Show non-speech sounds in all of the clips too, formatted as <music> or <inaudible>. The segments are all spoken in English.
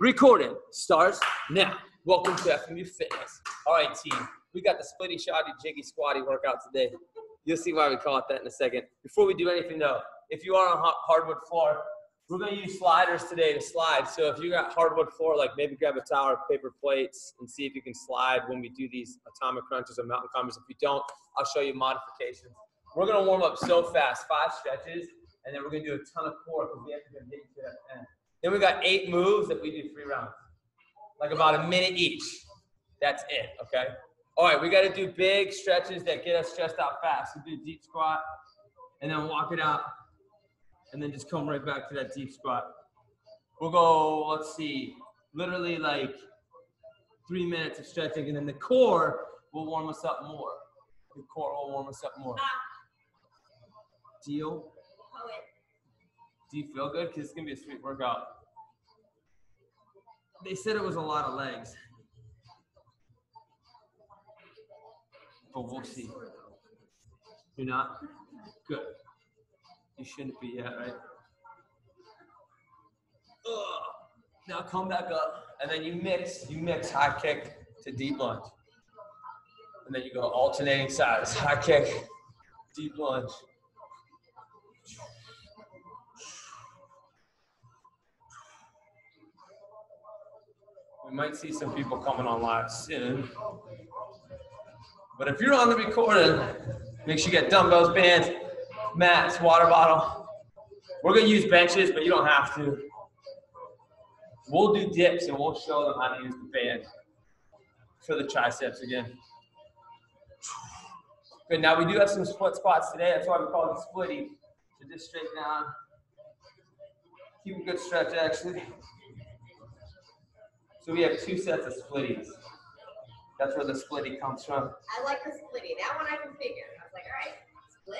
Recording starts now. Welcome to FMU Fitness. All right, team. We got the splitty shotty jiggy squatty workout today. You'll see why we call it that in a second. Before we do anything though, if you are on hardwood floor, we're gonna use sliders today to slide. So if you got hardwood floor, like maybe grab a towel paper plates and see if you can slide when we do these atomic crunches or mountain climbers. If you don't, I'll show you modifications. We're gonna warm up so fast, five stretches, and then we're gonna do a ton of core because we have to get to that end. Then we got eight moves that we do three rounds, like about a minute each. That's it, okay? All right, we got to do big stretches that get us stressed out fast. We do deep squat, and then walk it out, and then just come right back to that deep squat. We'll go, let's see, literally like three minutes of stretching, and then the core will warm us up more. The core will warm us up more. Deal? Do you feel good? Because it's going to be a sweet workout. They said it was a lot of legs. But we'll see. You're not? Good. You shouldn't be yet, right? Ugh. Now come back up. And then you mix, you mix high kick to deep lunge. And then you go alternating sides. High kick, deep lunge. We might see some people coming on live soon. But if you're on the recording, make sure you get dumbbells, bands, mats, water bottle. We're gonna use benches, but you don't have to. We'll do dips and we'll show them how to use the band for the triceps again. Good, now we do have some split squats today. That's why we call it splitty. So just straight down. Keep a good stretch actually. So we have two sets of splitties. That's where the splitty comes from. I like the splitty. That one I can figure. I was like, all right, split.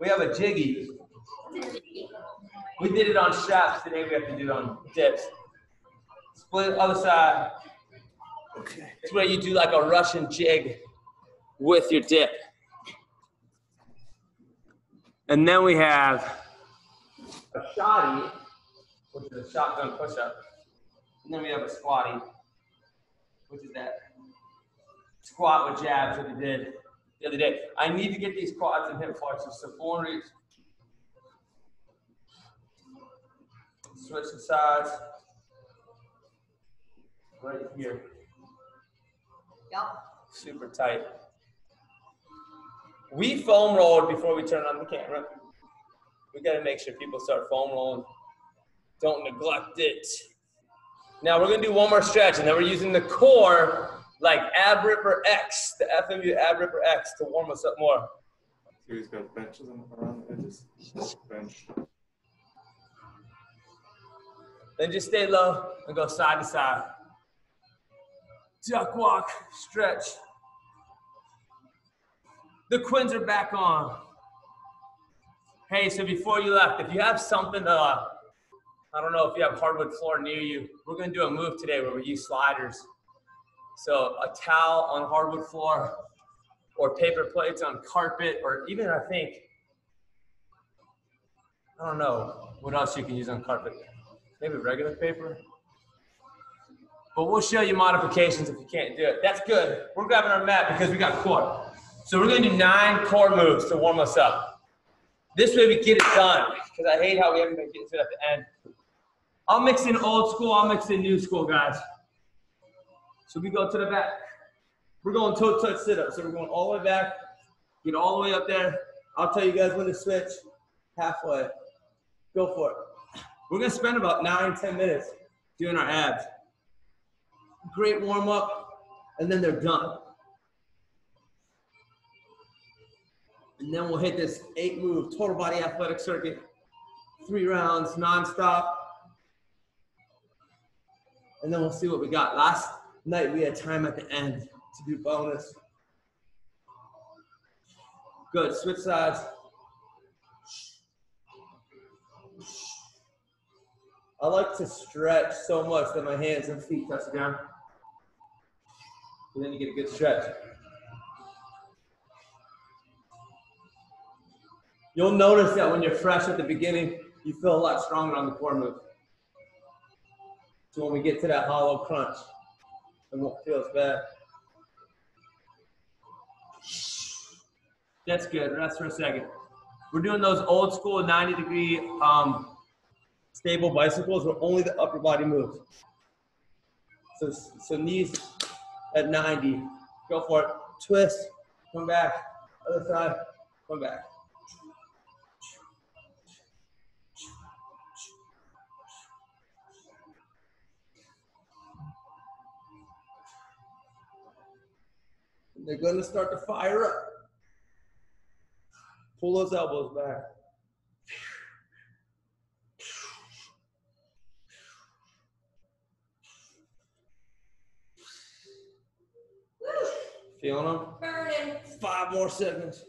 We have a jiggy. We did it on straps. Today we have to do it on dips. Split other side. Okay. It's where you do like a Russian jig with your dip. And then we have a shotty, which is a shotgun push-up. And then we have a squatty, which is that squat with jabs that we did the other day. I need to get these quads and hip flexors. So. Switch the sides. Right here. Yep. Super tight. We foam rolled before we turn on the camera. We got to make sure people start foam rolling. Don't neglect it. Now we're gonna do one more stretch, and then we're using the core like ab ripper X, the FMU ab ripper X, to warm us up more. So he's got benches around the edges. Bench. Then just stay low and go side to side. Duck walk, stretch. The quins are back on. Hey, so before you left, if you have something to uh, I don't know if you have hardwood floor near you. We're gonna do a move today where we use sliders. So a towel on hardwood floor or paper plates on carpet or even I think, I don't know what else you can use on carpet. Maybe regular paper. But we'll show you modifications if you can't do it. That's good. We're grabbing our mat because we got core. So we're gonna do nine core moves to warm us up. This way we get it done because I hate how we haven't been getting to it at the end. I'll mix in old school, I'll mix in new school, guys. So we go to the back. We're going toe touch sit up. So we're going all the way back, get all the way up there. I'll tell you guys when to switch. Halfway. Go for it. We're gonna spend about nine, ten minutes doing our abs. Great warm up, and then they're done. And then we'll hit this eight move total body athletic circuit. Three rounds, nonstop and then we'll see what we got. Last night we had time at the end to do bonus. Good, switch sides. I like to stretch so much that my hands and feet touch the ground. And then you get a good stretch. You'll notice that when you're fresh at the beginning, you feel a lot stronger on the core move. So when we get to that hollow crunch, it won't feel as bad. That's good. Rest for a second. We're doing those old school 90 degree um, stable bicycles where only the upper body moves. So, so knees at 90. Go for it. Twist. Come back. Other side. Come back. They're going to start to fire up. Pull those elbows back. Feeling them? Burning. Five more seconds.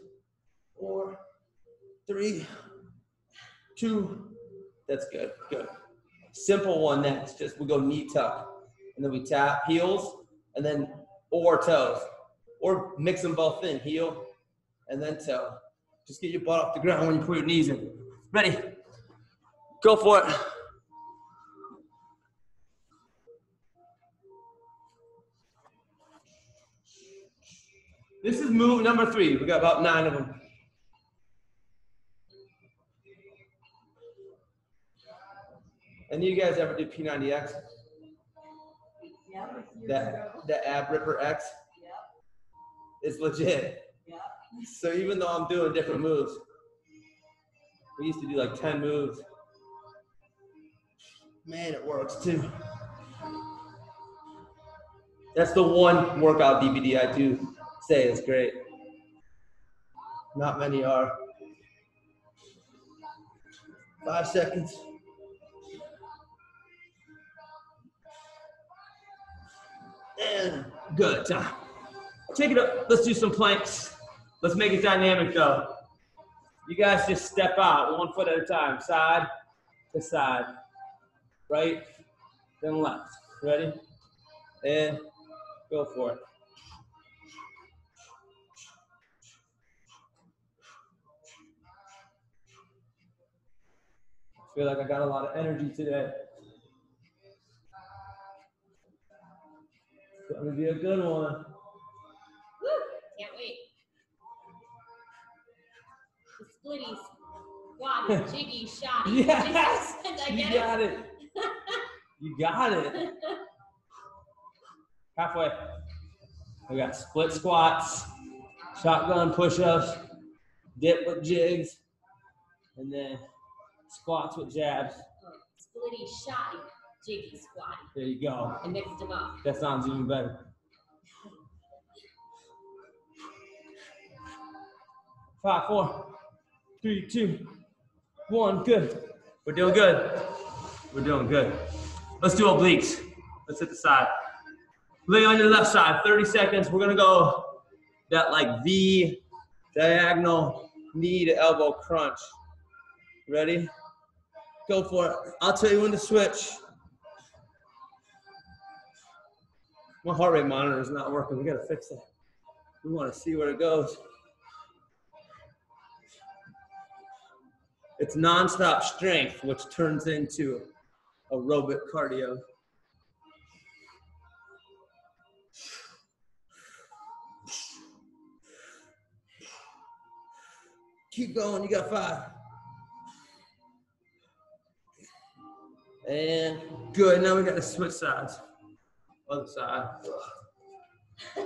Four, three, two. That's good. Good. Simple one next. Just we go knee tuck. And then we tap heels and then or toes. Or mix them both in. Heel and then toe. Just get your butt off the ground when you put your knees in. Ready? Go for it. This is move number three. We got about nine of them. And you guys ever do P90X? Yep. That that ab ripper X? It's legit. Yep. So even though I'm doing different moves, we used to do like 10 moves. Man, it works too. That's the one workout DVD I do say is great. Not many are. Five seconds. And good time. Take it up. Let's do some planks. Let's make it dynamic though. You guys just step out one foot at a time, side to side, right, then left. Ready? And go for it. I feel like I got a lot of energy today. It's gonna be a good one. Splitties, squatty, <laughs> jiggy, shotty. Yes! <laughs> I You get got it. <laughs> You got it. it? Halfway. We got split squats, shotgun push-ups, dip with jigs, and then squats with jabs. Splitty, shotty, jiggy, squatty. There you go. I mixed them up. That sounds even better. Five, four, three, two, one. Good. We're doing good. We're doing good. Let's do obliques. Let's hit the side. Lay on your left side, 30 seconds. We're gonna go that like V diagonal knee to elbow crunch. Ready? Go for it. I'll tell you when to switch. My heart rate monitor is not working. We gotta fix that. We wanna see where it goes. It's nonstop strength, which turns into aerobic cardio. Keep going, you got five. And good, now we got to switch sides. Other side.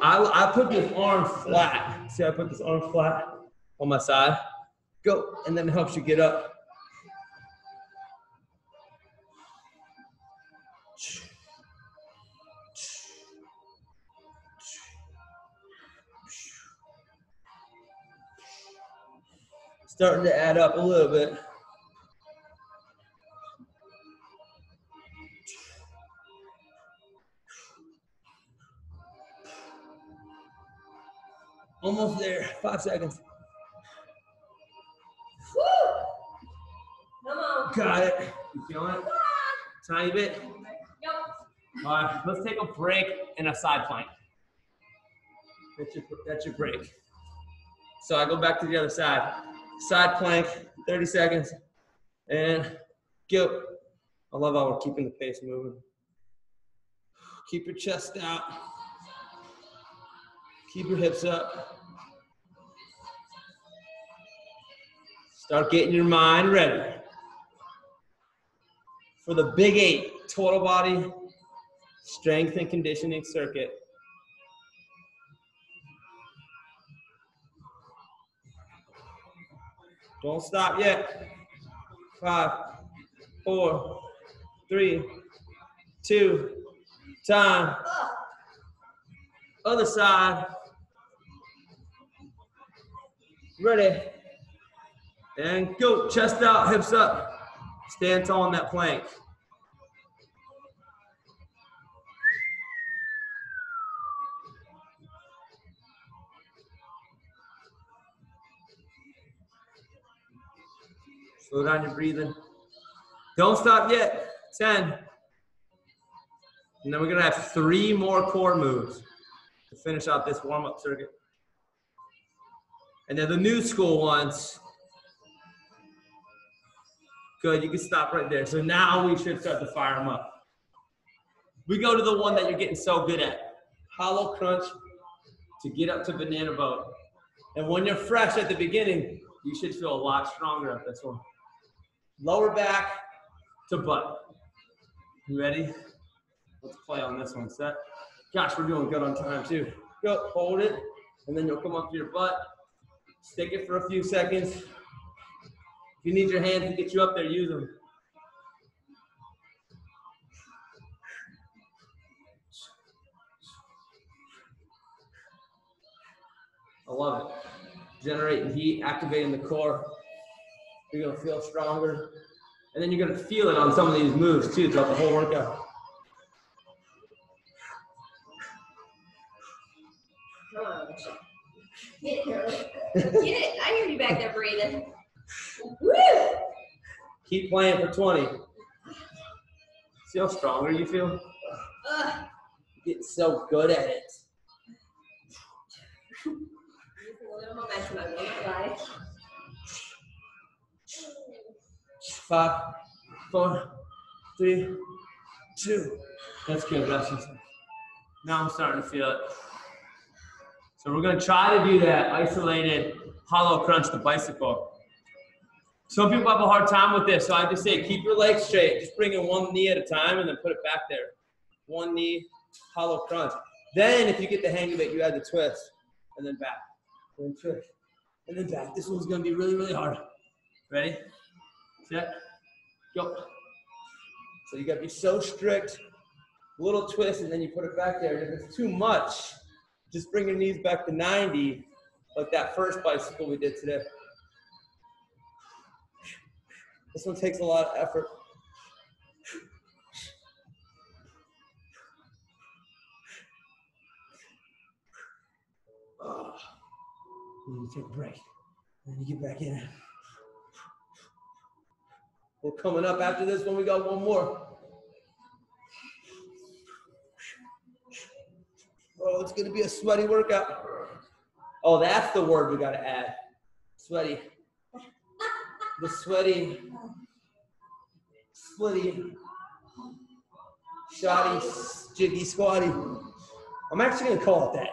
I, I put this arm flat. See, I put this arm flat on my side. Go, and then it helps you get up. Starting to add up a little bit. Almost there. Five seconds. Got it. You feeling it? Tiny bit. Yep. All right, let's take a break and a side plank. That's your, that's your break. So I go back to the other side. Side plank, 30 seconds, and go. I love how we're keeping the pace moving. Keep your chest out. Keep your hips up. Start getting your mind ready for the big eight total body strength and conditioning circuit. Don't stop yet. Five, four, three, two, time. Other side. Ready. And go. Chest out, hips up. Stand tall on that plank. Slow down your breathing. Don't stop yet. 10. And then we're gonna have three more core moves to finish out this warm-up circuit. And then the new school ones. Good, you can stop right there. So now we should start to fire them up. We go to the one that you're getting so good at. Hollow crunch to get up to banana boat. And when you're fresh at the beginning, you should feel a lot stronger at this one. Lower back to butt. You ready? Let's play on this one. Set. Gosh, we're doing good on time too. Go, hold it, and then you'll come up to your butt. Stick it for a few seconds. If you need your hands to get you up there, use them. I love it. Generating heat, activating the core. You're gonna feel stronger. And then you're gonna feel it on some of these moves too throughout the whole workout. Get it. I hear you back there breathing. Woo! Keep playing for 20. See how stronger you feel? Ugh. You get so good at it. Using a little momentum, I will not lie. Five, four, three, two. That's good, Rusty. Now I'm starting to feel it. So we're gonna try to do that isolated hollow crunch the bicycle. Some people have a hard time with this, so I just say keep your legs straight. Just bring in one knee at a time and then put it back there. One knee, hollow crunch. Then if you get the hang of it, you add the twist and then back. And then twist. And then back. This one's gonna be really, really hard. Ready? Set. Go. So you gotta be so strict. Little twist and then you put it back there. And if it's too much, just bring your knees back to 90, like that first bicycle we did today. This one takes a lot of effort. Ah. You need to take a break. And then you get back in it. We're coming up after this one. We got one more. Oh, it's gonna be a sweaty workout. Oh, that's the word we gotta add. Sweaty. The sweaty, splitty, shotty, jiggy, squatty. I'm actually gonna call it that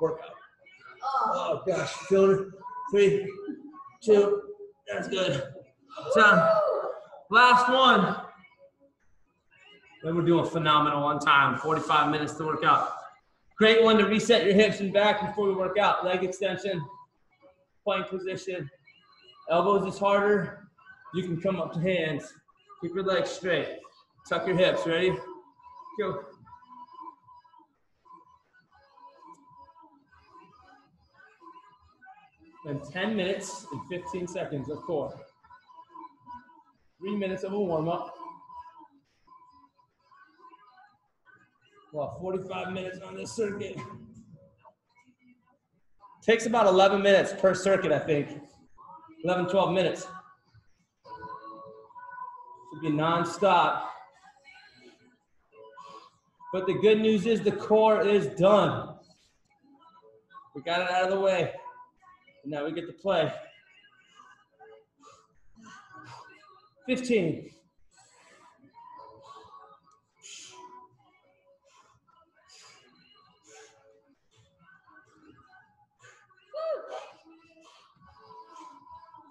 workout. Oh. Gosh, it. Three, two, that's good. Time. Last one. Then we're doing phenomenal on time. 45 minutes to work out. Great one to reset your hips and back before we work out. Leg extension, plank position. Elbows is harder. You can come up to hands. Keep your legs straight. Tuck your hips. Ready? Go. And 10 minutes and 15 seconds of core. Three minutes of a warm up. Well, 45 minutes on this circuit. Takes about 11 minutes per circuit, I think. 11, 12 minutes. Should be non-stop. But the good news is the core is done. We got it out of the way. Now we get to play. 15.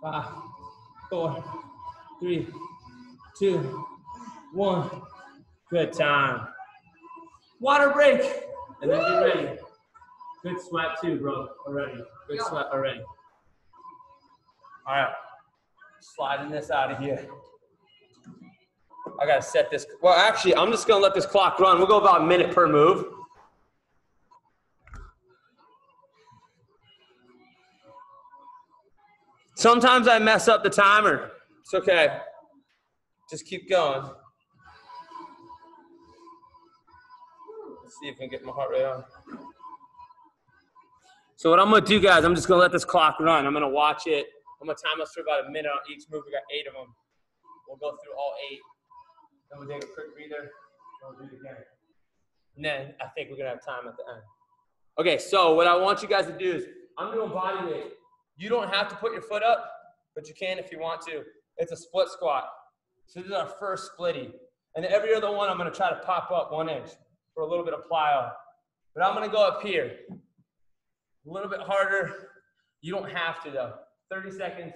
Five, four, three, two, one. Good time. Water break. And then get ready. Good sweat too, bro. Already. Good Yeah. sweat already. All right. Sliding this out of here. I gotta set this. Well, actually, I'm just gonna let this clock run. We'll go about a minute per move. Sometimes I mess up the timer. It's okay. Just keep going. Let's see if I can get my heart rate on. So what I'm gonna do, guys, I'm just gonna let this clock run. I'm gonna watch it. I'm gonna time us for about a minute on each move. We got eight of them. We'll go through all eight. Then we'll take a quick breather. We'll do it again. And then I think we're gonna have time at the end. Okay, so what I want you guys to do is I'm doing body weight. You don't have to put your foot up, but you can if you want to. It's a split squat. So this is our first splitty. And then every other one, I'm gonna try to pop up one inch for a little bit of plyo. But I'm gonna go up here. A little bit harder. You don't have to though. 30 seconds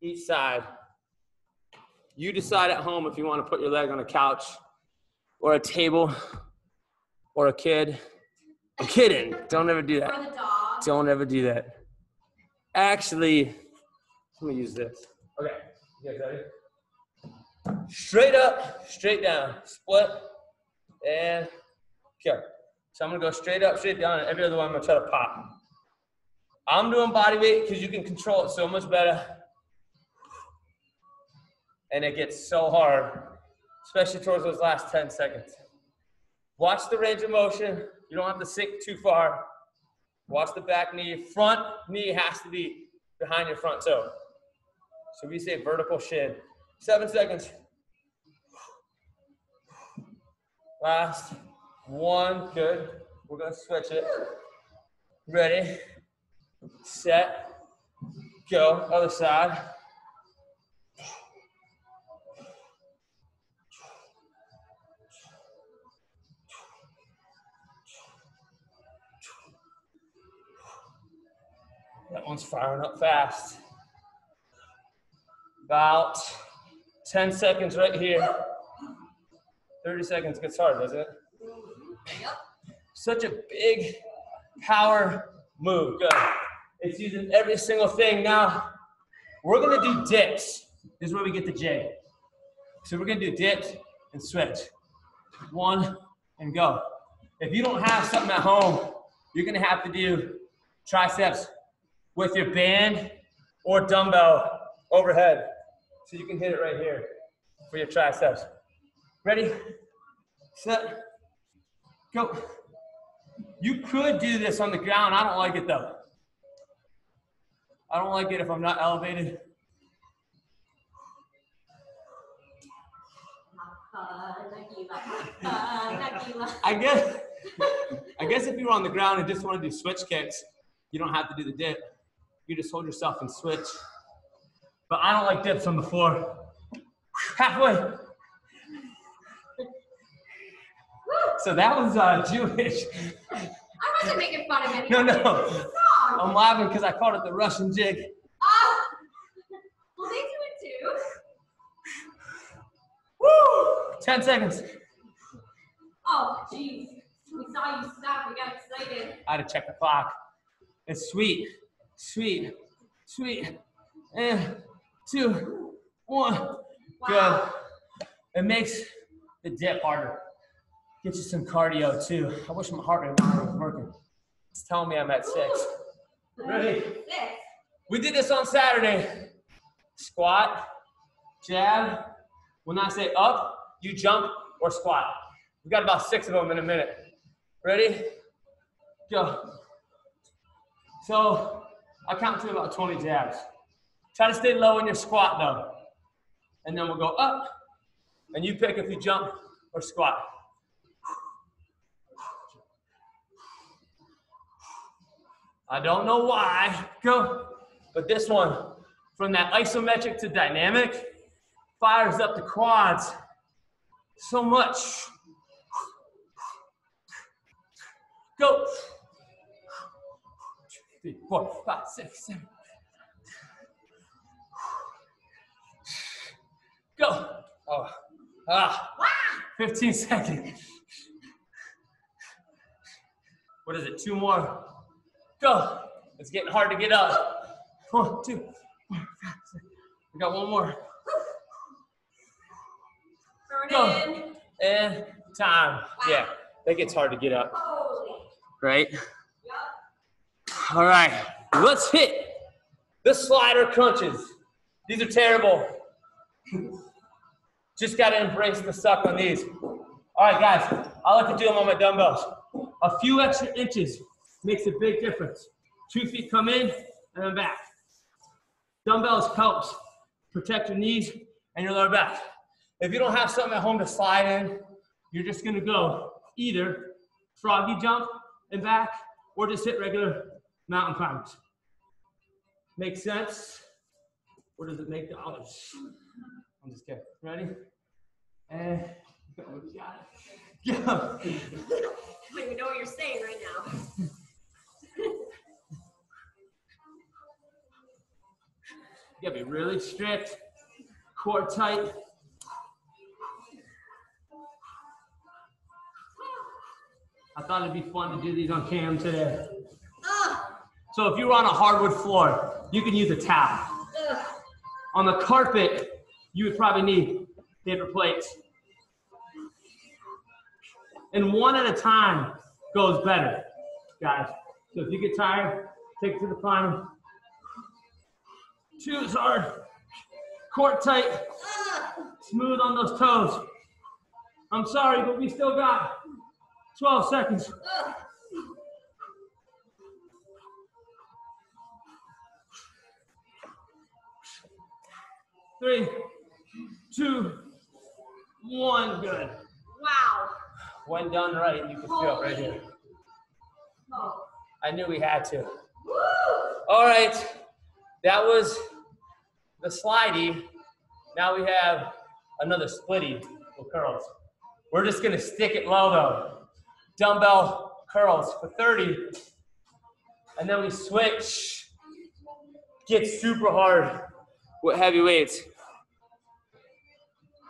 each side. You decide at home if you want to put your leg on a couch or a table or a kid. I'm kidding. Don't ever do that. For the dog. Don't ever do that. Actually, let me use this. Okay, you guys ready? Straight up, straight down, split, and okay. So I'm gonna go straight up, straight down, and every other one I'm gonna try to pop. I'm doing body weight because you can control it so much better. And it gets so hard, especially towards those last 10 seconds. Watch the range of motion. You don't have to sink too far. Watch the back knee. Front knee has to be behind your front toe. So we say vertical shin. Seven seconds. Last one. Good. We're going to switch it. Ready, set, go. Other side. That one's firing up fast. About 10 seconds right here. 30 seconds gets hard, doesn't it? Yep. Such a big power move. Good. It's using every single thing. Now, we're gonna do dips. This is where we get the J. So we're gonna do dips and switch. One and go. If you don't have something at home, you're gonna have to do triceps with your band or dumbbell overhead. So you can hit it right here for your triceps. Ready, set, go. You could do this on the ground. I don't like it though. I don't like it if I'm not elevated. I guess I guess if you were on the ground and just want to do switch kicks, you don't have to do the dip. You just hold yourself and switch. But I don't like dips on the floor. <laughs> Halfway. So that was uh, Jewish. I wasn't making fun of anyone. No, no. I'm laughing because I called it the Russian jig. Oh. <laughs> Well, they do it too. Woo! 10 seconds. Oh, jeez. We saw you stop. We got excited. I had to check the clock. It's sweet, sweet, sweet. And two, one. Wow. It makes the dip harder. Gets you some cardio too. I wish my heart rate was working. It's telling me I'm at six. Ready? Six. We did this on Saturday. Squat, jab. When I say up, you jump or squat. We got about six of them in a minute. Ready? Go. So I count to about 20 jabs. Try to stay low in your squat though. And then we'll go up. And you pick if you jump or squat. I don't know why. Go. But this one, from that isometric to dynamic, fires up the quads so much. Go. Three, four, five, six, seven. Go. Oh. Ah. 15 seconds. What is it? Two more. Go. It's getting hard to get up. One, two. one, five, six. We got one more. Go. And time. Yeah, that gets hard to get up. Right? All right, let's hit the slider crunches. These are terrible. Just got to embrace the suck on these. All right, guys, I like to do them on my dumbbells. A few extra inches makes a big difference. Two feet come in and then back. Dumbbells helps protect your knees and your lower back. If you don't have something at home to slide in, you're just gonna go either froggy jump and back or just hit regular mountain climbers. Make sense? Or does it make the? I'm just kidding. Ready? Eh, <laughs> and go. You got it. Go. I don't even know what you're saying right now. You gotta be really strict, core tight. I thought it'd be fun to do these on cam today. Ugh. So if you were on a hardwood floor, you can use a towel. On the carpet, you would probably need paper plates. And one at a time goes better, guys. So if you get tired, take it to the. Two is hard. Core tight, smooth on those toes. I'm sorry, but we still got 12 seconds. Three, two, one. Good. Wow. When done right, you can feel it right here. Oh. I knew we had to. Woo. All right, that was the slidey. Now we have another splitty with curls. We're just gonna stick it low though. Dumbbell curls for 30. And then we switch. Get super hard with heavy weights.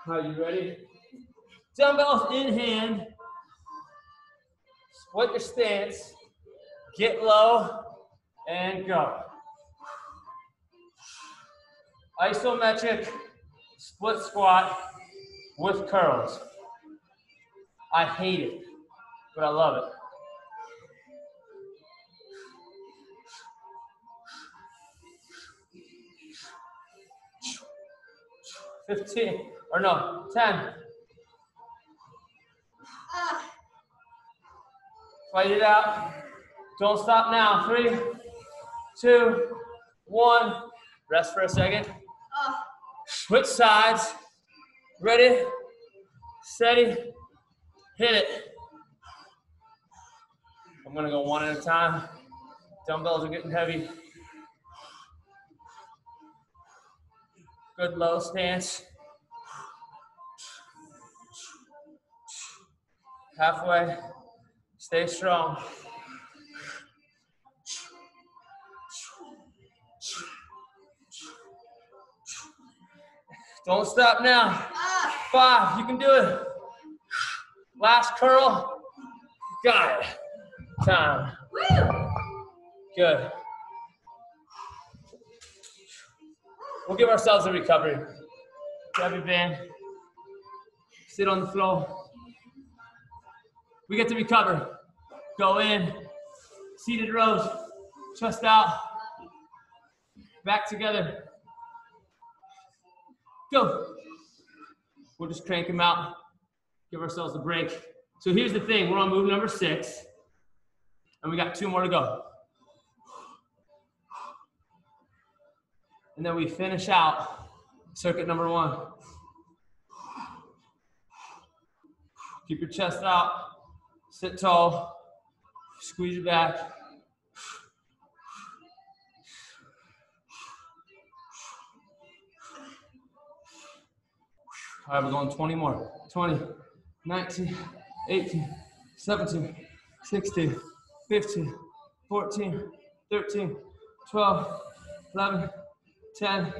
Are you ready? Dumbbells in hand. Split your stance. Get low and go. Isometric split squat with curls. I hate it, but I love it. Fifteen or no, ten. Fight it out. Don't stop now. Three, two, one. Rest for a second. Switch sides. Ready, steady, hit it. I'm gonna go one at a time. Dumbbells are getting heavy. Good low stance. Halfway. Stay strong. Don't stop now. Five, you can do it. Last curl. Got it. Time. Good. We'll give ourselves a recovery. Grab your band. Sit on the floor. We get to recover. Go in. Seated rows. Chest out. Back together. Go. We'll just crank them out. Give ourselves a break. So here's the thing. We're on move number six. And we got two more to go. And then we finish out circuit number one. Keep your chest out, sit tall, squeeze your back. All right, we're going 20 more. 20, 19, 18, 17, 16, 15, 14, 13, 12, 11, 10,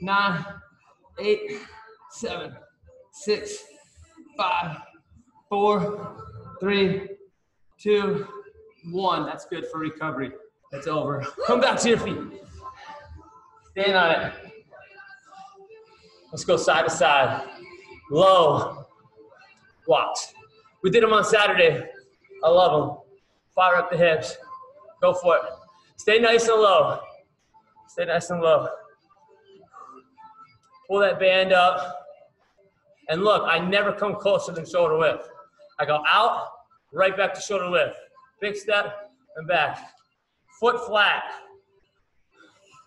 9, 8, seven, six, five, four, three, two, one. That's good for recovery. It's over. <laughs> Come back to your feet. Stand on it. Let's go side to side. Low. Walks. We did them on Saturday. I love them. Fire up the hips. Go for it. Stay nice and low. Stay nice and low. Pull that band up. And look, I never come closer than shoulder width. I go out, right back to shoulder width. Big step and back. Foot flat.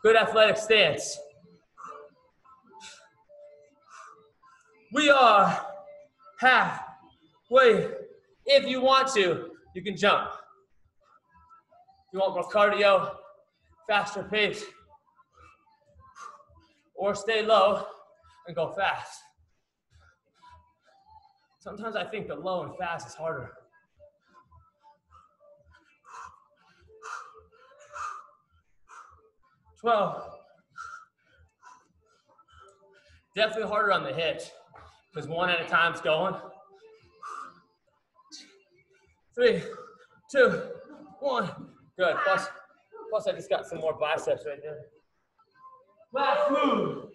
Good athletic stance. We are halfway. If you want to, you can jump. If you want more cardio, faster pace, or stay low and go fast. Sometimes I think the low and fast is harder. Twelve. Definitely harder on the hitch because one at a time's going. Three, two, one. Good. Plus, plus I just got some more biceps right there. Last move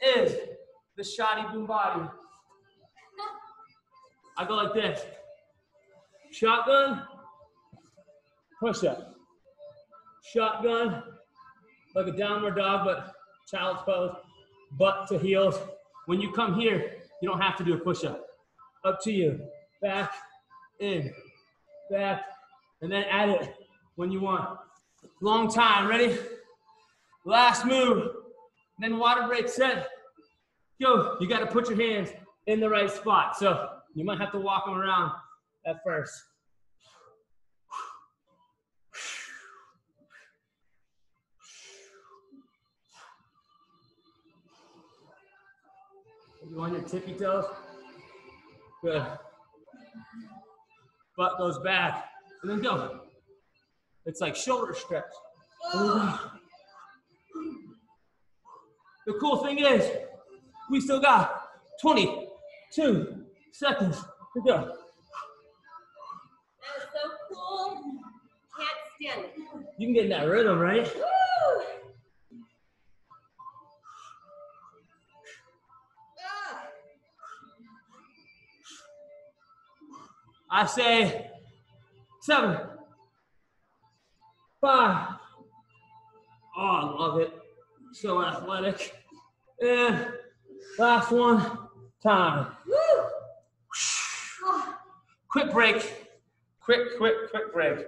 is the shotty boom body. I go like this. Shotgun, push up. Shotgun, like a downward dog, but child's pose, butt to heels. When you come here, you don't have to do a push up. Up to you. Back, in, back, and then add it when you want. Long time. Ready? Last move. Then water break set. Yo, you got to put your hands in the right spot. So you might have to walk them around at first. You on your tippy toes? Good. Butt goes back. And then go. It's like shoulder stretch. The cool thing is, we still got 22 seconds to go. That is so cool. Can't stand it. You can get in that rhythm, right? Woo! I say seven, five. Oh, I love it. So athletic. And last one, time. Quick break. Quick, quick, quick break.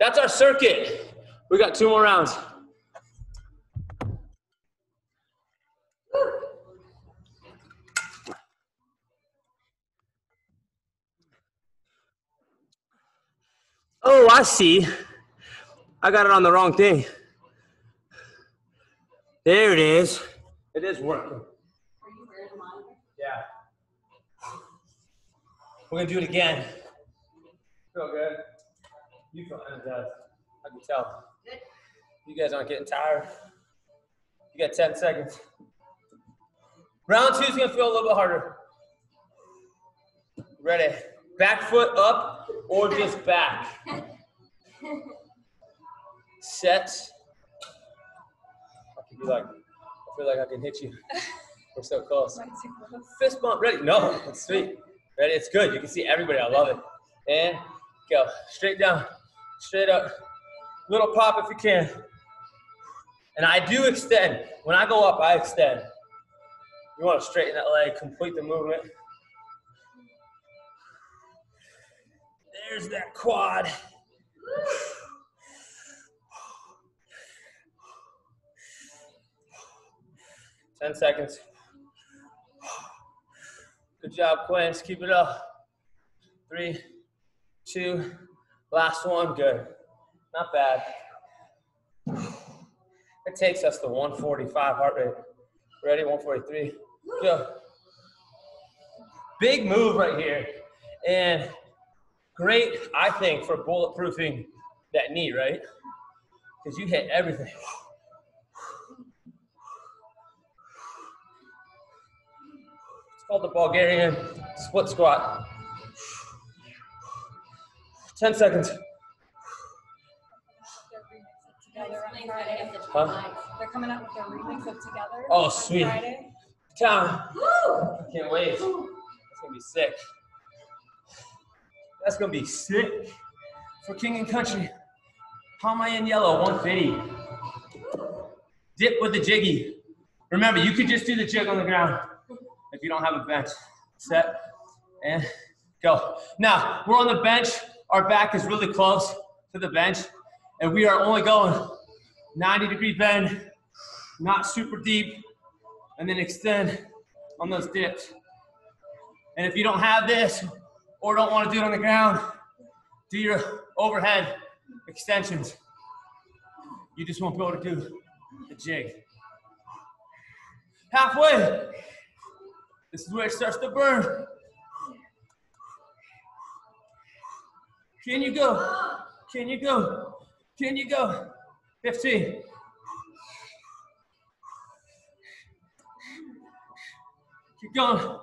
That's our circuit. We got two more rounds. Oh, I see. I got it on the wrong thing. There it is. It is working. Are you wearing a monitor? Yeah. We're gonna do it again. Feel good? You feel energized. I can tell. Good. You guys aren't getting tired. You got 10 seconds. Round two is gonna feel a little bit harder. Ready? Back foot up or just back. <laughs> Set. Be like, I feel like I can hit you. <laughs> We're so close. Fist bump. Ready? No, it's sweet. Ready? It's good. You can see everybody. I love it. And go. Straight down. Straight up. Little pop if you can. And I do extend. When I go up, I extend. You want to straighten that leg, complete the movement. There's that quad. Ten seconds. Good job, Quince. Keep it up. Three, two, last one. Good. Not bad. It takes us to 145 heart rate. Ready? 143. Go. Big move right here. And great, I think, for bulletproofing that knee, right? Because you hit everything. The Bulgarian split squat. 10 seconds. Together on Explain Friday. that if the Huh? They're coming out with their remix of Together. Oh, sweet. Friday. Time. I can't wait. That's gonna be sick. That's gonna be sick. For King and Country. How am I in yellow? 150. Dip with the jiggy. Remember, you could just do the jig on the ground if you don't have a bench. Set and go. Now, we're on the bench. Our back is really close to the bench, and we are only going 90 degree bend, not super deep, and then extend on those dips. And if you don't have this or don't want to do it on the ground, do your overhead extensions. You just won't be able to do the jig. Halfway. This is where it starts to burn. Can you go? Can you go? Can you go? 15. Keep going.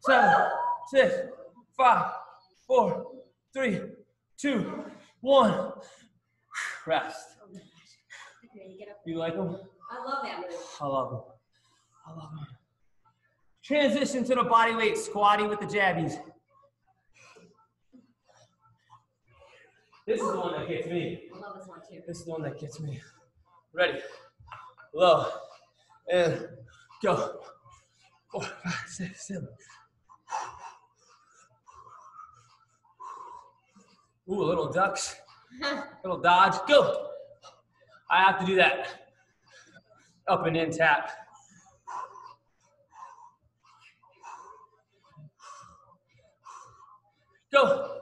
Seven, six, five, four, three, two, one. Rest. Okay, get up. You like them? I love that move. I love them. I love them. Transition to the body weight squatty with the jabbies. This is the one that gets me. I love this one too. This is the one that gets me. Ready. Low. And go. Four, five, six, seven. Ooh, little ducks. <laughs> Little dodge. Go. I have to do that. Up and in tap. Go.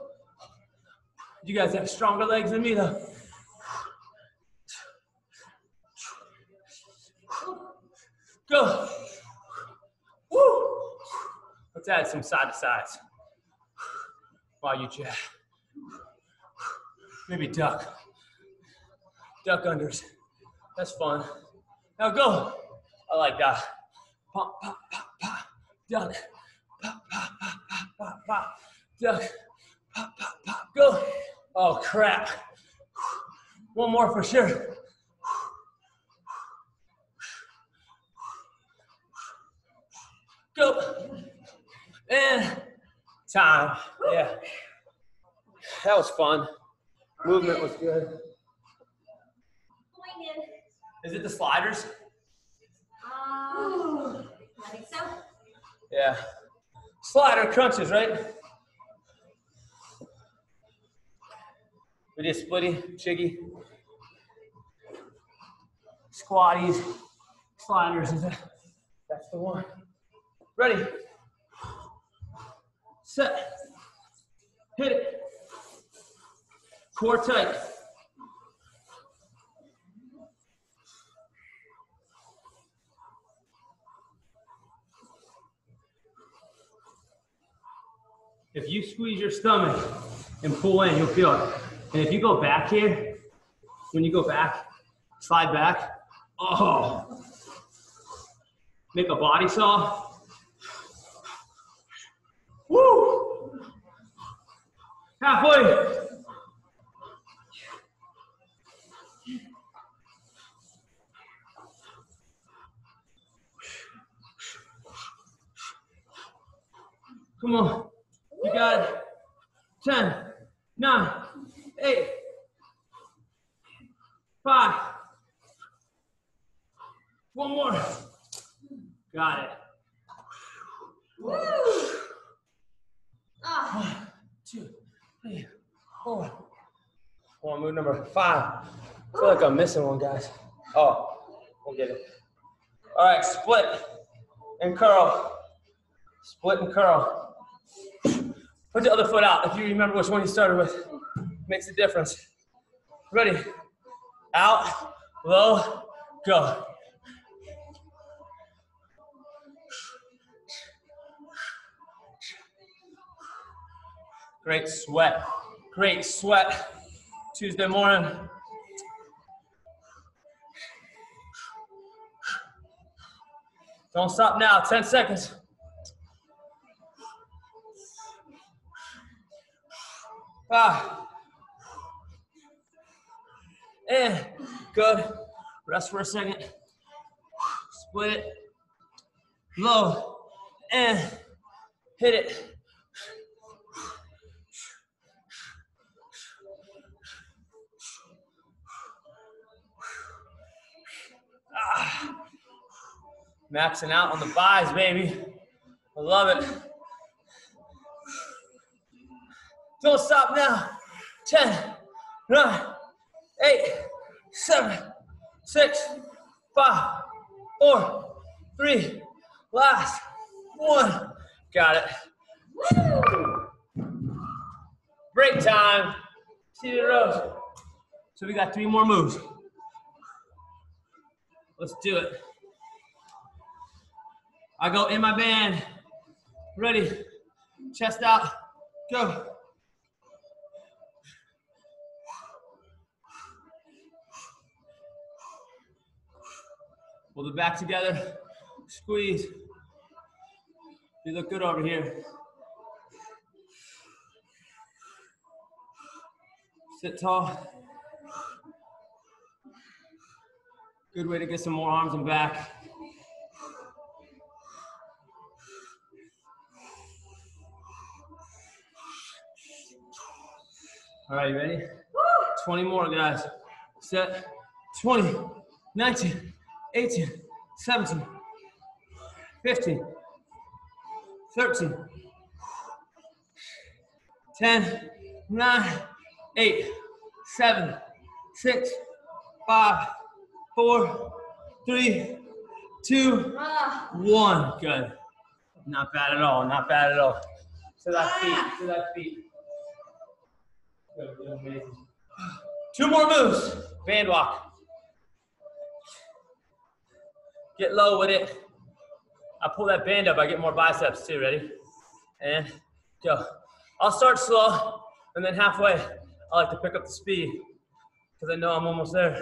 You guys have stronger legs than me, though. Go. Woo. Let's add some side to sides. While you jab. Maybe duck. Duck unders. That's fun. Now go. I like that. Pop, pop, pop, pop. Duck. Pop, pop, pop, pop, pop, pop. Duck. Pop, pop, pop. Go. Oh, crap. One more for sure. Go. And time. Yeah. That was fun. Movement was good. Is it the sliders? Um, I think so. Yeah. Slider crunches, right? We did splitty, jiggy, squatties, sliders. That's the one. Ready. Set. Hit it. Core tight. If you squeeze your stomach and pull in, you'll feel it. And if you go back here, when you go back, slide back, oh, make a body saw. Woo! Halfway. Come on. You got it. 10, 9, 8, 5. One more. Got it. Woo! Ah, One, two, three, four. One, move number five. I feel like I'm missing one, guys. Oh, we'll get it. All right, split and curl. Split and curl. Put the other foot out if you remember which one you started with makes a difference. Ready, out, low, go. Great sweat, great sweat. Tuesday morning, Don't stop now, 10 seconds. Ah. And good. Rest for a second. Split it. Low. And hit it. Ah. Maxing out on the buys, baby. I love it. Don't stop now. 10, 9, 8, 7, 6, 5, 4, 3, last one. Got it. Break time. Seated rows. So we got three more moves. Let's do it. I go in my band. Ready. Chest out. Go. Pull the back together. Squeeze. You look good over here. Sit tall. Good way to get some more arms and back. All right, you ready? 20 more, guys. Set. 20, 19, 18, 17, 15, 13, 10, 9, 8, 7, 6, 5, 4, 3, 2, Ah, 1. Good. Not bad at all. Not bad at all. To that feet. To that feet. Good, good, amazing. Two more moves. Band walk. Get low with it. I pull that band up, I get more biceps too. Ready? And go. I'll start slow, and then halfway, I like to pick up the speed because I know I'm almost there.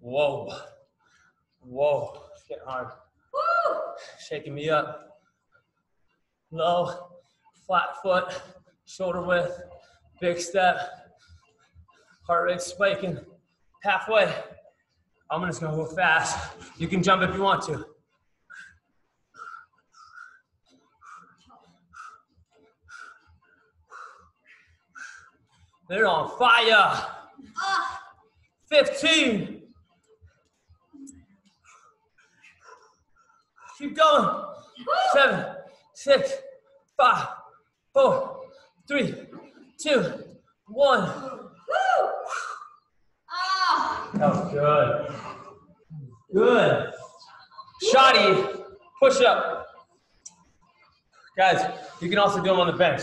Whoa. Whoa. It's getting hard. woo! Shaking me up. Low, flat foot, shoulder width, big step. Heart rate spiking. Halfway. I'm just gonna go fast. You can jump if you want to. They're on fire. Ah, 15. Keep going. Seven, six, five, four, three, two, one. woo! Ah, That was good. Good. Shotty, push up. Guys, you can also do them on the bench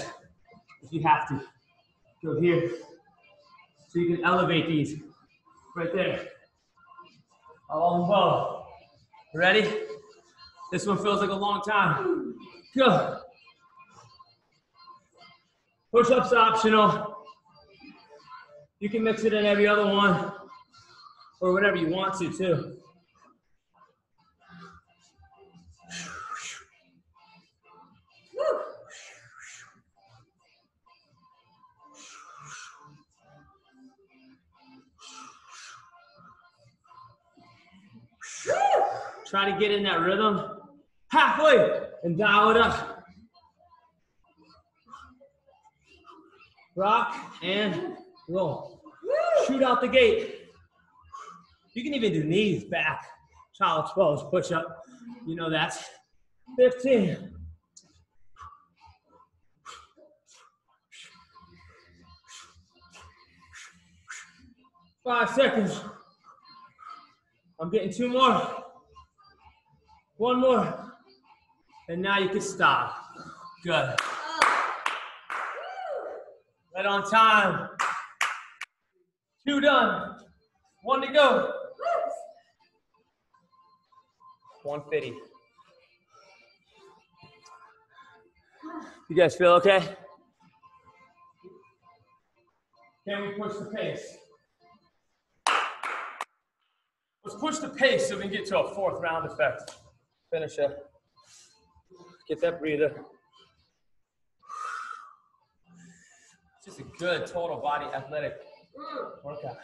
if you have to. Go here. So you can elevate these right there. Along the bow. Ready? This one feels like a long time. Go. Push ups optional. You can mix it in every other one or whatever you want to, too. Try to get in that rhythm halfway and up. Rock and roll. Shoot out the gate. You can even do knees back. Child's pose, push up. You know that's 15. Five seconds. I'm getting two more. One more. And now you can stop. Good. Right on time. Two done. One to go. 150. You guys feel okay? Can we push the pace? Let's push the pace so we can get to a fourth round effect. Finish it. Get that breather. Just a good total body athletic workout.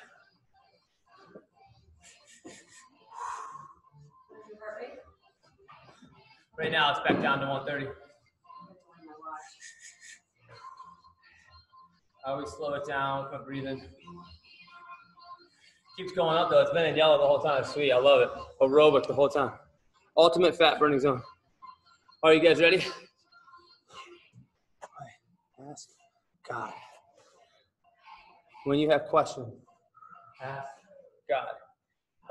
Right now, it's back down to 130. I always slow it down my breathing. Keeps going up though. It's been in yellow the whole time. Sweet. I love it. Aerobic the whole time. Ultimate fat burning zone. Are you guys ready? Ask God. When you have questions, ask God.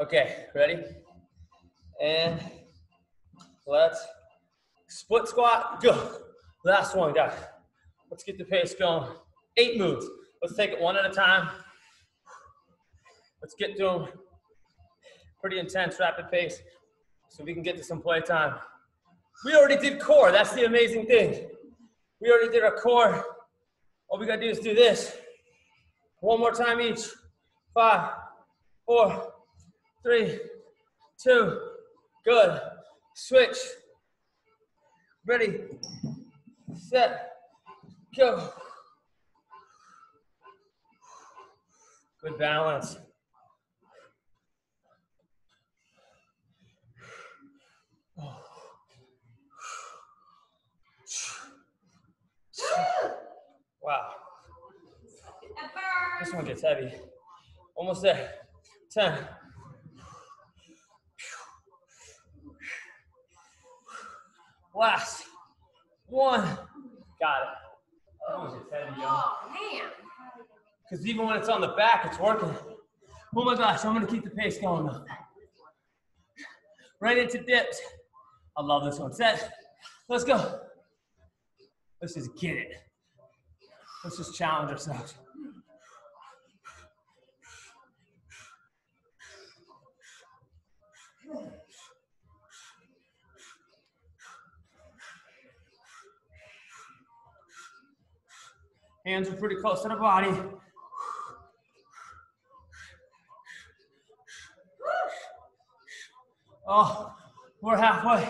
Okay, ready? And let's split squat. Go. Last one, guys. Let's get the pace going. Eight moves. Let's take it one at a time. Let's get through them. Pretty intense, rapid pace, so we can get to some play time. We already did core. That's the amazing thing. We already did our core. All we gotta do is do this. One more time each. Five, four, three, two. Good. Switch. Ready. Set. Go. Good balance. Wow. This one gets heavy. Almost there. 10. Last. One. Got it. That gets heavy, yo. Oh, man. Because even when it's on the back, it's working. Oh my gosh, I'm gonna keep the pace going now. Right into dips. I love this one. Set. Let's go. Let's just get it. Let's just challenge ourselves. Hands are pretty close to the body. Oh, we're halfway.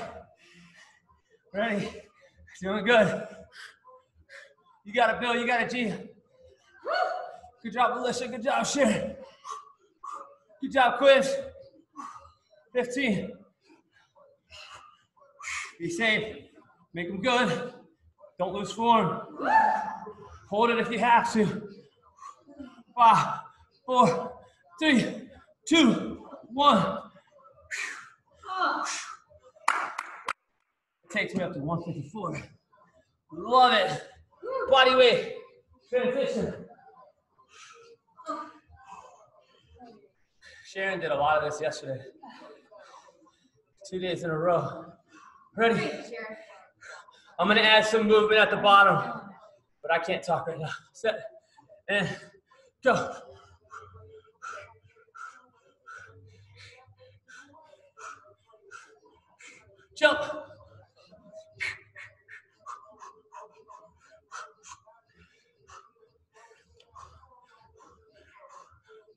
Ready? Doing good. You got it, Bill. You got it, G. Good job, Alicia. Good job, Sharon. Good job, Quiz. 15. Be safe. Make them good. Don't lose form. Hold it if you have to. Five, four, three, two, one. Oh, Takes me up to 154. Love it. Body weight. Transition. Sharon did a lot of this yesterday. Two days in a row. Ready? I'm gonna add some movement at the bottom, but I can't talk right now. Set and go. Jump.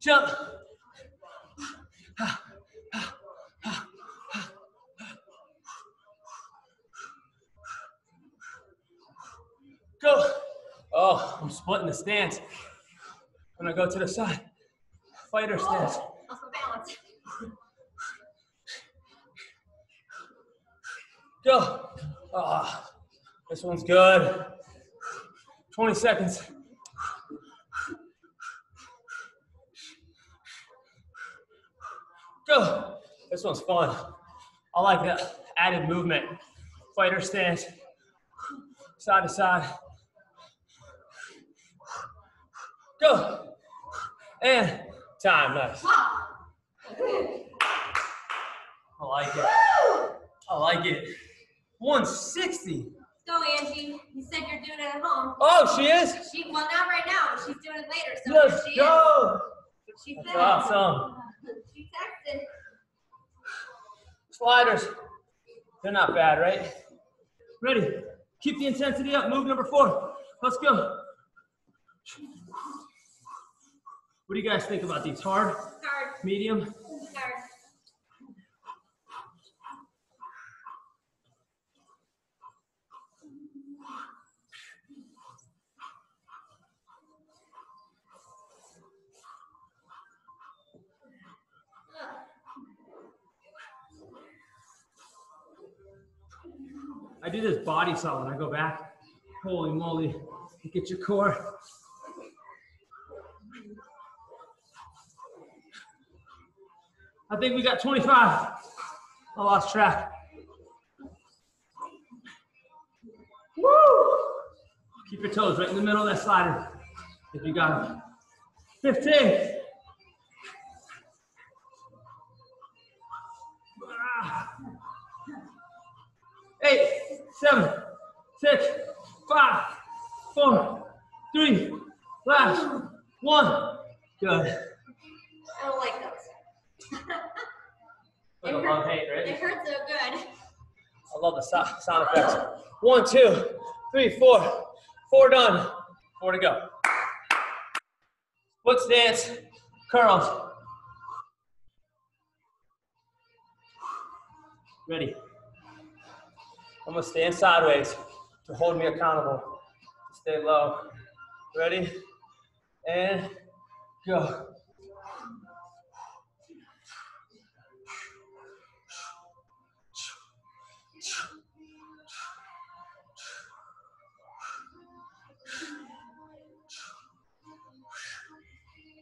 Jump. Go. Oh, I'm splitting the stance. When I go to the side, fighter stance. Oh. Go. Ah, this one's good. 20 seconds. Go. This one's fun. I like the added movement. Fighter stance. Side to side. Go. And time. Nice. I like it. I like it. 160. Go, Angie. You said you're doing it at home. Oh, she is? She well not right now, but she's doing it later. So Let's she go. Is. She That's said. awesome. Sliders. They're not bad, right? Ready. Keep the intensity up. Move number four. Let's go. What do you guys think about these? Hard, Hard. medium? Hard. I do this body solid. I go back. Holy moly. Get your core. I think we got 25. I lost track. Woo! Keep your toes right in the middle of that slider. If you got them. 15. Ah. Eight, seven, six, five, four, three, last, one. Good. I don't like those. Like a love hate, They right? hurt so good. I love the so- sound effects. One, two, three, four. Four done. Four to go. Split stance, curls. Ready. I'm gonna stand sideways to hold me accountable. Stay low. Ready? And go.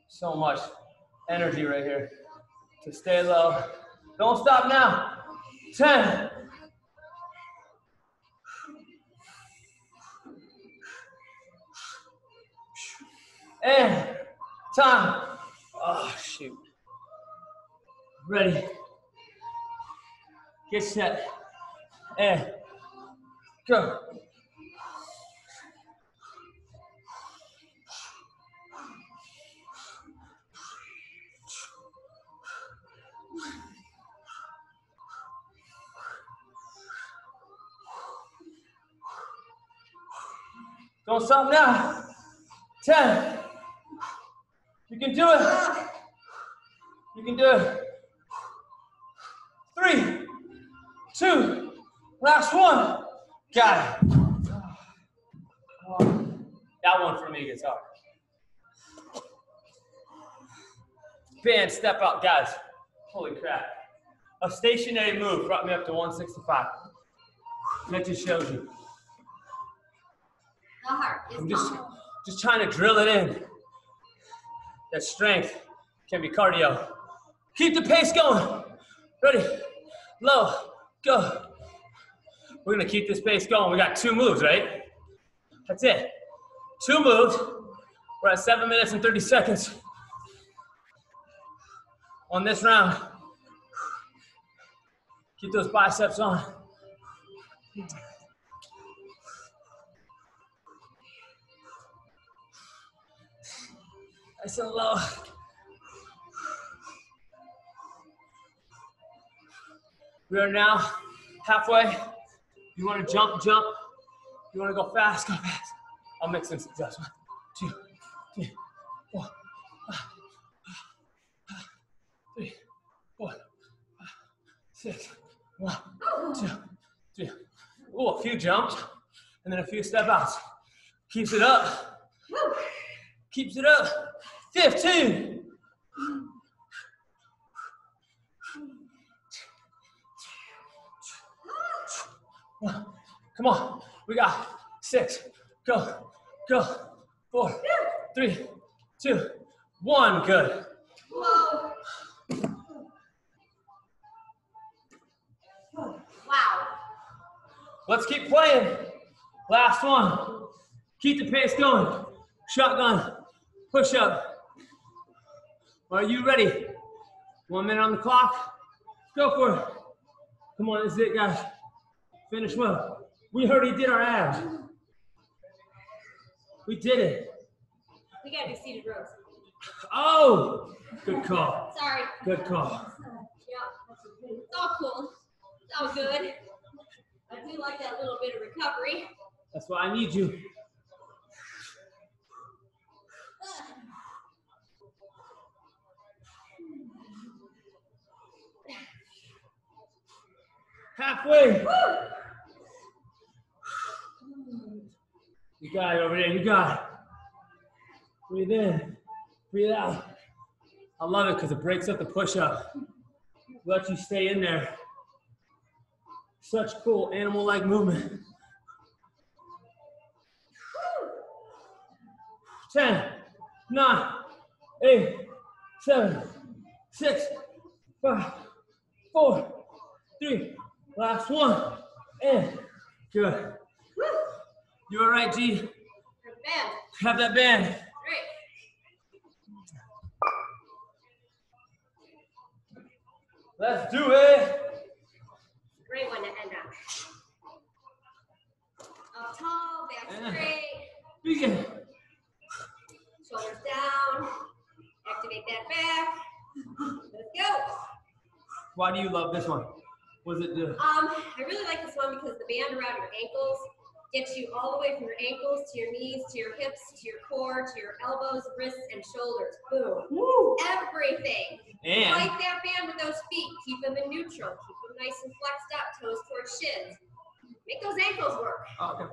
So much energy right here. To stay low. Don't stop now. 10. And time. Oh, shoot. Ready. Get set. And go. Don't stop now. 10. You can do it. You can do it. Three, two, last one. Got it. That one for me, guitar. Band, step out, guys. Holy crap. A stationary move brought me up to 165. That just shows you. The heart is I'm just just trying to drill it in. That strength can be cardio. Keep the pace going. Ready? Low. Go. We're gonna keep this pace going. We got two moves, right? That's it. Two moves. We're at seven minutes and 30 seconds on this round. Keep those biceps on. Nice and low. We are now halfway. You want to jump, jump. You want to go fast, go fast. I'll mix in some just one, two, three, four, five, three, four, five, six, one, two, three. Ooh, a few jumps, and then a few step outs. Keeps it up. Keeps it up. 15. One. Come on. We got six. Go. Go. Four. Three. Two. One. Good. Whoa. Wow. Let's keep playing. Last one. Keep the pace going. Shotgun. Push up. Are you ready? One minute on the clock. Go for it. Come on, this is it, guys. Finish well. We heard he did our abs. We did it. We gotta do seated rows. Oh, good call. Sorry. Good call. Yeah. It's all cool. It's all good. I do like that little bit of recovery. That's why I need you. Halfway. You got it over there. You got it. Breathe in. Breathe out. I love it because it breaks up the push up. Let you stay in there. Such cool animal-like movement. 10, 9, 8, 7, 6, 5, 4, 3, last one, eh, and good. You all right, G? Bam. Have that band. Great. Let's do it. Great one to end on. Up tall, back Yeah. straight, Begin. shoulders down. Activate that back. Let's go. Why do you love this one? What does it do? Um, I really like this one because the band around your ankles gets you all the way from your ankles to your knees to your hips to your core to your elbows, wrists, and shoulders. Boom. Woo! Everything. And Like that band with those feet. Keep them in neutral. Keep them nice and flexed up, toes towards shins. Make those ankles work. okay.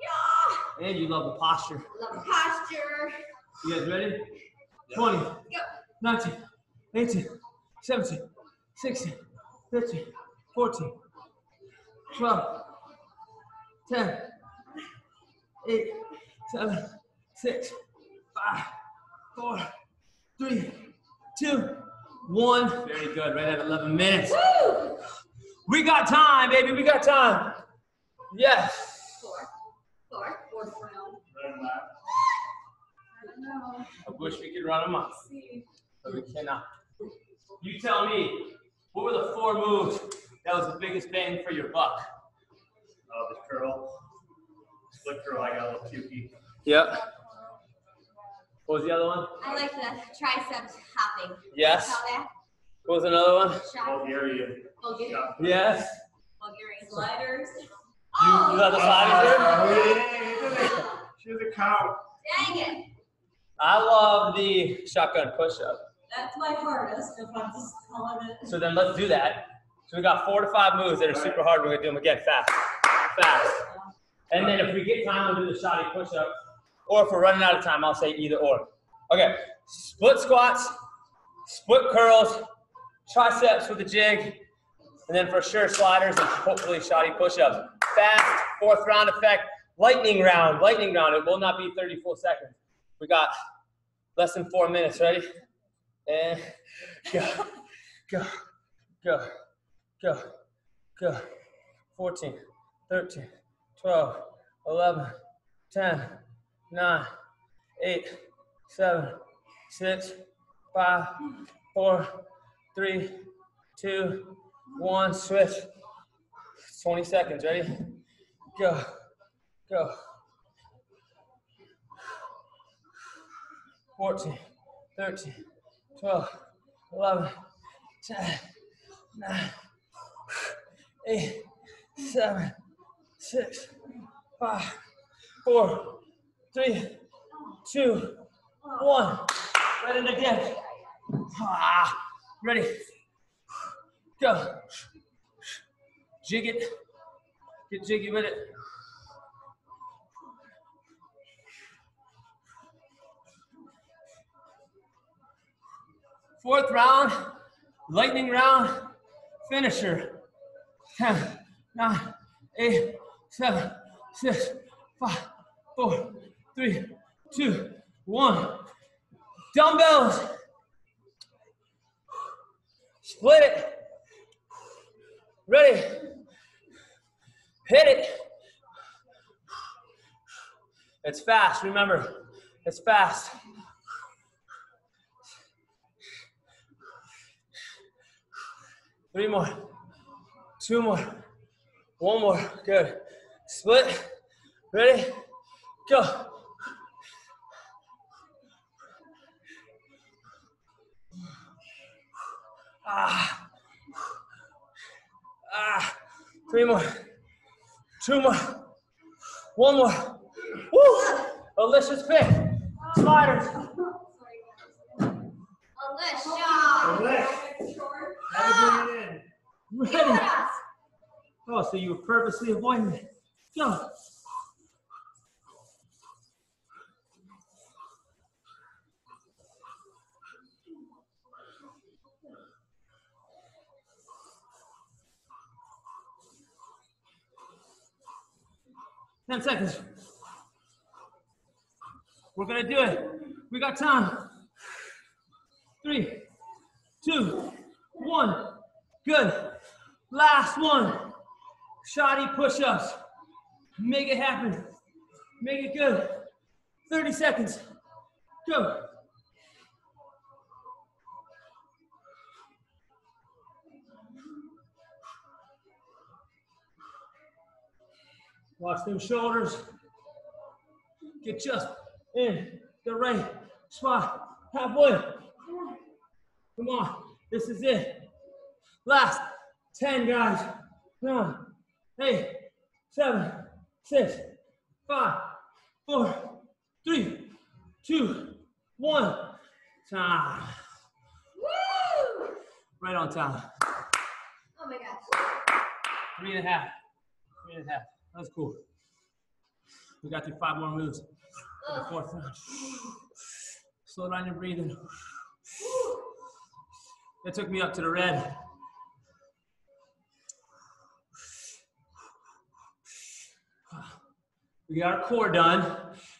Yeah. And you love the posture. Love the posture. You guys ready? 20, Go. 19, 18, 17, 16, 15, 14, 12, 10, 8, 7, 6, 5, 4, 3, 2, 1. Very good. Right at 11 minutes. Woo! We got time, baby. We got time. Yes. Four. Four. Fourth round. I don't know. I wish we could run them up, but we cannot. You tell me, what were the four moves that was the biggest bang for your buck? Uh, the curl, split curl, I got a little pukey. Yep. What was the other one? I like the triceps hopping. Yes. What was another one? Bulgarian. Bulgarian. Yes. Bulgarian sliders. You, you got the sliders there? Oh, She's a cow. dang it. I love the shotgun push-up. That's my hardest, if I'm just calling it. So then let's do that. So we got four to five moves that are super hard. We're gonna do them again fast, fast. And then if we get time, we'll do the shotty push-up. Or if we're running out of time, I'll say either or. Okay, split squats, split curls, triceps with a jig, and then for sure sliders and hopefully shotty push-ups. Fast, fourth round effect, lightning round, lightning round. It will not be 34 seconds. We got less than four minutes. Ready? And go, go, go, go, go. 14, 13, 12, 11, 10, 9, 8, 7, 6, 5, 4, 3, 2, 1. Switch. 20 seconds. Ready? Go, go. 14, 13, 12, 11, 10, 9, 8, 7, 6, 5, 4, 3, 2, 1. Ready to dip. Ah, ready. Go. Jig it. Get jiggy with it. Fourth round, lightning round, finisher. 10, 9, 8, 7, 6, 5, 4, 3, 2, 1. Dumbbells. Split it. Ready. Hit it. It's fast, remember. It's fast. Three more. Two more. One more. Good. Split. Ready? Go. Ah. Ah. Three more. Two more. One more. Woo! Alicia's pick. Sliders. Alicia. Let's Ah, bring it in. look Ready? Oh, so you were purposely avoiding it. Go. 10 seconds. We're gonna do it. We got time. Three, two, one. Good. Last one. Shotty push-ups. Make it happen. Make it good. 30 seconds. Go. Watch them shoulders. Get just in the right spot. Halfway. Come on. This is it. Last 10, guys. Nine, eight, seven, six, five, four, three, two, one. Time. Woo! Right on time. Oh my gosh. Three and a half. Three and a half. That was cool. We got through five more moves. The fourth round. Slow down your breathing. That took me up to the red. We got our core done.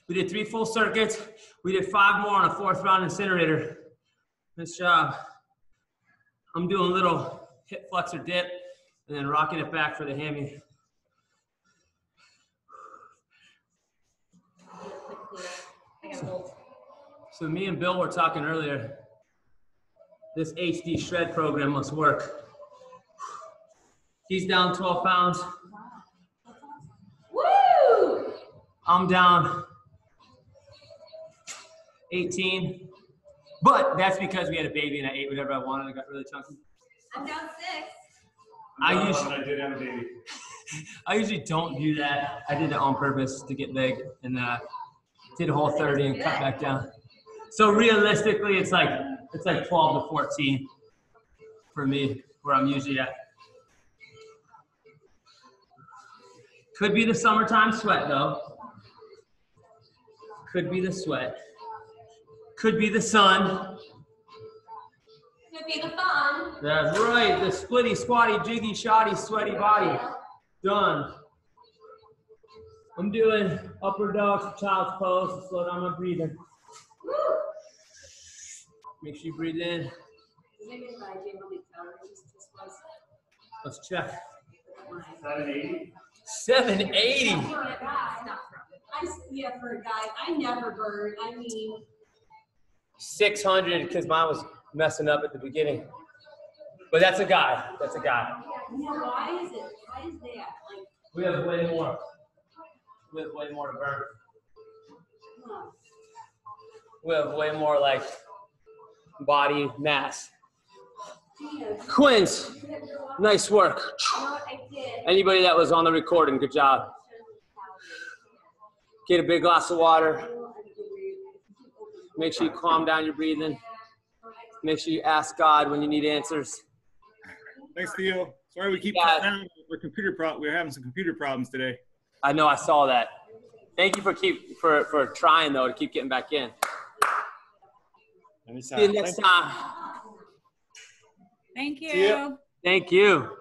We did three full circuits. We did five more on a fourth round incinerator. Nice job. I'm doing a little hip flexor dip and then rocking it back for the hammy. Bolt. So me and Bill were talking earlier. This HD shred program must work. He's down 12 pounds. Woo! I'm down 18. But that's because we had a baby and I ate whatever I wanted. I got really chunky. I'm down six. I I'm used- I did have a baby. <laughs> I usually don't do that. I did it on purpose to get big and uh, did a whole 30 and cut back down. So realistically, it's like it's like 12 to 14 for me, where I'm usually at. Could be the summertime sweat though. Could be the sweat. Could be the sun. Could be the fun. That's right. The splitty, squatty, jiggy, shotty, sweaty body. Done. I'm doing upper dog child's pose to slow down my breathing. Woo! Make sure you breathe in. Let's check. Seven eighty. 780. For a guy, I, s- yeah, for a guy, I never burn, I mean, 600 because mine was messing up at the beginning. But that's a guy. That's a guy. you know, why is it, why is that? Like, We have way more. We have way more to burn. huh. We have way more like body mass. Tina, Quinns, nice work. You I did? Anybody that was on the recording, good job. Get a big glass of water. Make sure you calm down your breathing. Make sure you ask God when you need answers. Thanks, Theo. Sorry we keep Yeah. cutting out. We're computer pro. We're having some computer problems today. I know I saw that. Thank you for keep for for trying though to keep getting back in. Anytime. See you next time. Thank you. Thank you.